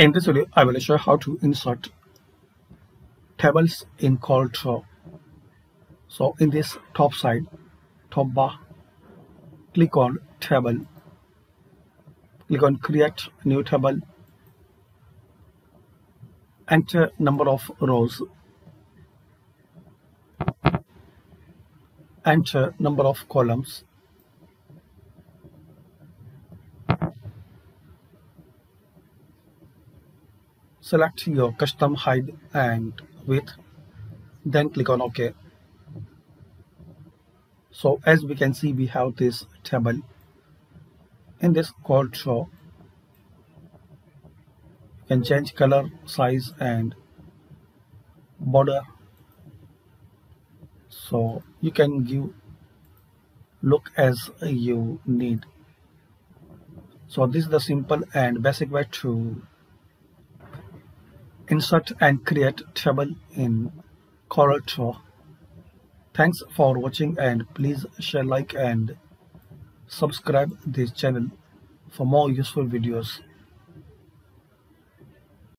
In this video, I will show how to insert tables in CorelDRAW. So in this top side, top bar, click on table, click on create new table, enter number of rows, enter number of columns, select your custom height and width then click on ok. So as we can see we have this table. In this CorelDRAW you can change color size and border. So you can give look as you need. So this is the simple and basic way to insert and create table in CorelDRAW. Thanks for watching and please share like and subscribe this channel for more useful videos.